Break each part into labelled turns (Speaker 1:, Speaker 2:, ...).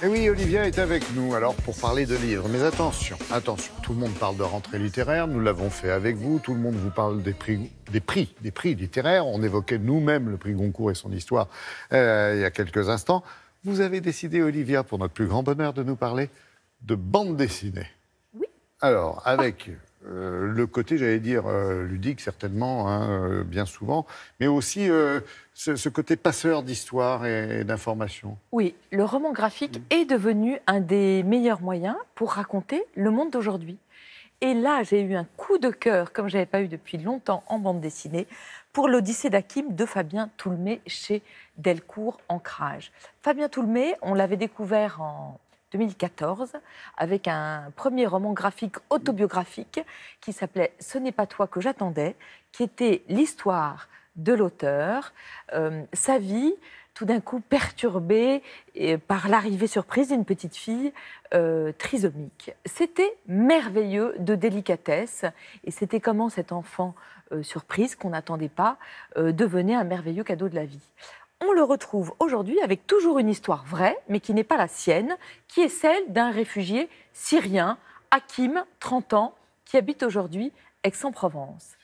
Speaker 1: Et oui, Olivia est avec nous alors pour parler de livres. Mais attention, attention, tout le monde parle de rentrée littéraire, nous l'avons fait avec vous, tout le monde vous parle des prix, des prix, des prix littéraires. On évoquait nous-mêmes le prix Goncourt et son histoire euh, il y a quelques instants. Vous avez décidé, Olivia, pour notre plus grand bonheur, de nous parler de bande dessinée.
Speaker 2: Oui.
Speaker 1: Alors, avec euh, le côté, j'allais dire, euh, ludique, certainement, hein, euh, bien souvent, mais aussi ce, ce côté passeur d'histoire et, d'information.
Speaker 2: Oui, le roman graphique est devenu un des meilleurs moyens pour raconter le monde d'aujourd'hui. Et là, j'ai eu un coup de cœur, comme je n'avais pas eu depuis longtemps en bande dessinée, pour l'Odyssée d'Hakim de Fabien Toulmé chez Delcourt Ancrage. Fabien Toulmé, on l'avait découvert en 2014 avec un premier roman graphique autobiographique qui s'appelait Ce n'est pas toi que j'attendais, qui était l'histoire de l'auteur, euh, sa vie tout d'un coup perturbée et par l'arrivée surprise d'une petite fille euh, trisomique. C'était merveilleux de délicatesse et c'était comment cet enfant euh, surprise qu'on n'attendait pas euh, devenait un merveilleux cadeau de la vie. On le retrouve aujourd'hui avec toujours une histoire vraie, mais qui n'est pas la sienne, qui est celle d'un réfugié syrien, Hakim, 30 ans, qui habite aujourd'hui Aix-en-Provence.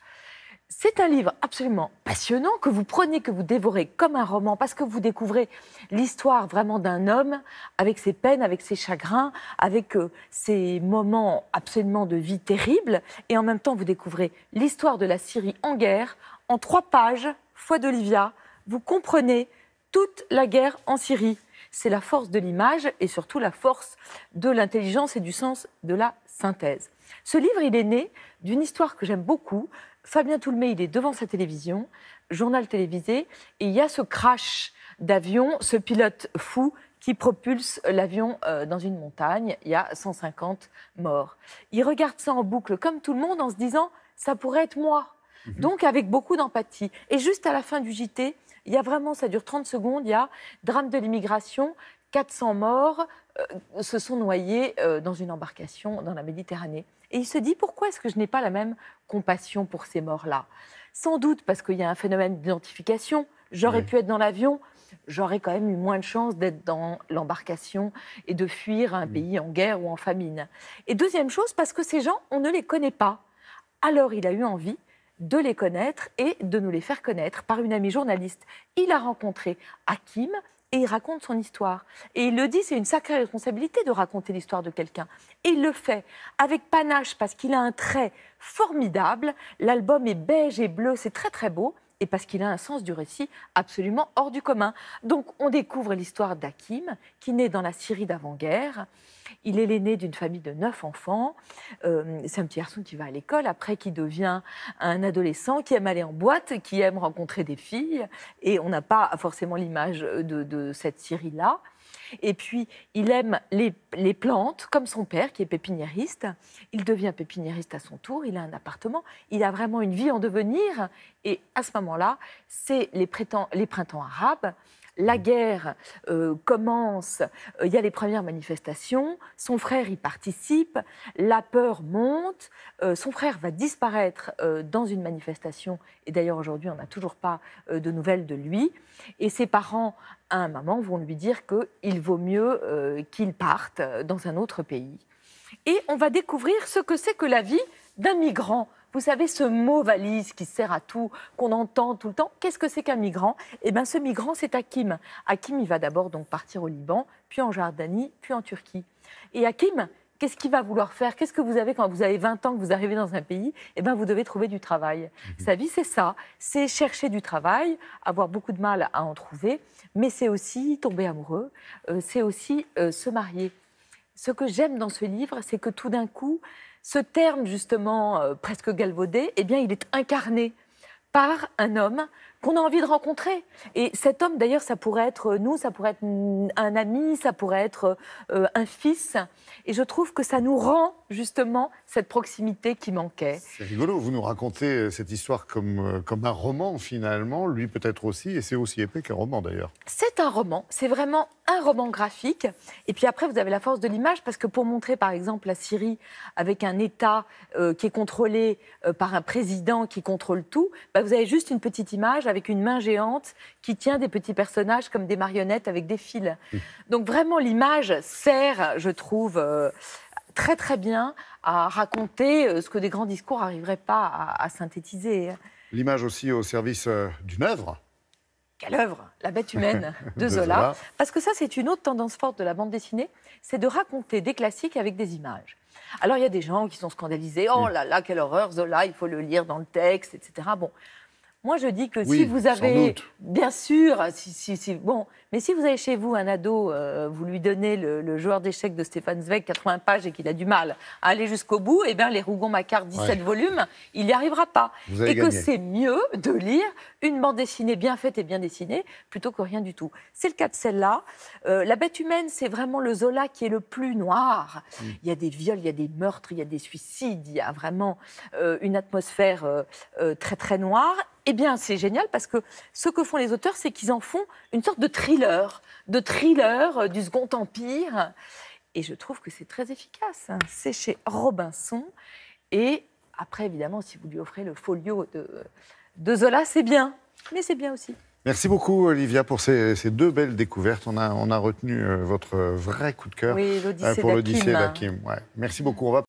Speaker 2: C'est un livre absolument passionnant que vous prenez, que vous dévorez comme un roman, parce que vous découvrez l'histoire vraiment d'un homme avec ses peines, avec ses chagrins, avec euh, ses moments absolument de vie terribles, et en même temps vous découvrez l'histoire de la Syrie en guerre en trois pages, foi d'Olivia. Vous comprenez toute la guerre en Syrie. C'est la force de l'image et surtout la force de l'intelligence et du sens de la synthèse. Ce livre, il est né d'une histoire que j'aime beaucoup. Fabien Toulmé, il est devant sa télévision, journal télévisé, et il y a ce crash d'avion, ce pilote fou qui propulse l'avion euh, dans une montagne. Il y a 150 morts. Il regarde ça en boucle, comme tout le monde, en se disant ça pourrait être moi. Donc avec beaucoup d'empathie. Et juste à la fin du JT, il y a vraiment, ça dure 30 secondes, il y a drame de l'immigration, 400 morts euh, se sont noyés euh, dans une embarcation dans la Méditerranée. Et il se dit, pourquoi est-ce que je n'ai pas la même compassion pour ces morts-là? Sans doute parce qu'il y a un phénomène d'identification. J'aurais
Speaker 1: Oui.
Speaker 2: pu être dans l'avion, j'aurais quand même eu moins de chances d'être dans l'embarcation et de fuir un pays en guerre ou en famine. Et deuxième chose, parce que ces gens, on ne les connaît pas. Alors il a eu envie de les connaître et de nous les faire connaître par une amie journaliste. Il a rencontré Hakim et il raconte son histoire. Et il le dit, c'est une sacrée responsabilité de raconter l'histoire de quelqu'un. Et il le fait avec panache parce qu'il a un trait formidable. L'album est beige et bleu, c'est très très beau. Parce qu'il a un sens du récit absolument hors du commun. Donc on découvre l'histoire d'Hakim, qui naît dans la Syrie d'avant-guerre. Il est l'aîné d'une famille de neuf enfants. Euh, c'est un petit garçon qui va à l'école, après qui devient un adolescent qui aime aller en boîte, qui aime rencontrer des filles. Et on n'a pas forcément l'image de cette Syrie-là. Et puis, il aime les, les plantes, comme son père, qui est pépiniériste. Il devient pépiniériste à son tour, il a un appartement, il a vraiment une vie en devenir. Et à ce moment-là, c'est les, les printemps arabes. La guerre euh, commence, euh, il y a les premières manifestations, son frère y participe, la peur monte, euh, son frère va disparaître dans une manifestation, et d'ailleurs aujourd'hui on n'a toujours pas de nouvelles de lui, et ses parents, à un moment, vont lui dire qu'il vaut mieux qu'il parte dans un autre pays. Et on va découvrir ce que c'est que la vie d'un migrant. Vous savez, ce mot valise qui sert à tout, qu'on entend tout le temps, qu'est-ce que c'est qu'un migrant? Eh bien, ce migrant, c'est Hakim. Hakim, il va d'abord donc partir au Liban, puis en Jordanie, puis en Turquie. Et Hakim, qu'est-ce qu'il va vouloir faire? Qu'est-ce que vous avez quand vous avez 20 ans, que vous arrivez dans un pays? Eh bien, vous devez trouver du travail. Sa vie, c'est ça. C'est chercher du travail, avoir beaucoup de mal à en trouver, mais c'est aussi tomber amoureux, euh, c'est aussi euh, se marier. Ce que j'aime dans ce livre, c'est que tout d'un coup, ce terme justement euh, presque galvaudé, eh bien, il est incarné par un homme qu'on a envie de rencontrer. Et cet homme, d'ailleurs, ça pourrait être nous, ça pourrait être un ami, ça pourrait être euh, un fils. Et je trouve que ça nous rend justement cette proximité qui manquait.
Speaker 1: C'est rigolo, vous nous racontez euh, cette histoire comme, euh, comme un roman finalement, lui peut-être aussi, et c'est aussi épais qu'un roman d'ailleurs.
Speaker 2: C'est un roman, c'est vraiment un roman graphique. Et puis après, vous avez la force de l'image, parce que pour montrer par exemple la Syrie avec un État euh, qui est contrôlé euh, par un président qui contrôle tout, bah, vous avez juste une petite image avec une main géante qui tient des petits personnages comme des marionnettes avec des fils. Donc vraiment, l'image sert, je trouve, euh, très très bien à raconter euh, ce que des grands discours n'arriveraient pas à, à synthétiser.
Speaker 1: L'image aussi au service euh, d'une œuvre.
Speaker 2: Quelle œuvre La bête humaine de
Speaker 1: De
Speaker 2: Zola.
Speaker 1: Zola.
Speaker 2: Parce que ça, c'est une autre tendance forte de la bande dessinée, c'est de raconter des classiques avec des images. Alors, il y a des gens qui sont scandalisés. Oh là là, quelle horreur, Zola, il faut le lire dans le texte, etc. Bon. Moi, je dis que
Speaker 1: Oui,
Speaker 2: si vous avez, bien sûr, si, si, si- bon, mais si vous avez chez vous un ado, euh, vous lui donnez le, le joueur d'échecs de Stéphane Zweig, 80 pages, et qu'il a du mal à aller jusqu'au bout, eh bien, les Rougon-Macquart, 17
Speaker 1: Ouais.
Speaker 2: volumes, il n'y arrivera pas.
Speaker 1: Vous
Speaker 2: Et que c'est mieux de lire une bande dessinée bien faite et bien dessinée plutôt que rien du tout. C'est le cas de celle-là. Euh, la bête humaine, c'est vraiment le Zola qui est le plus noir.
Speaker 1: Mm.
Speaker 2: Il y a des viols, il y a des meurtres, il y a des suicides, il y a vraiment euh, une atmosphère très très noire. Eh bien, c'est génial parce que ce que font les auteurs, c'est qu'ils en font une sorte de thriller, de thriller euh, du Second Empire. Et je trouve que c'est très efficace. hein. C'est chez Robinson. Et après, évidemment, si vous lui offrez le folio de, de Zola, c'est bien. Mais c'est bien aussi.
Speaker 1: Merci beaucoup Olivia pour ces, ces deux belles découvertes. On a, on a retenu euh, votre vrai coup de cœur
Speaker 2: Oui,
Speaker 1: euh, pour l'Odyssée
Speaker 2: d'Hakim.
Speaker 1: d'Hakim. Ouais. Merci beaucoup. On va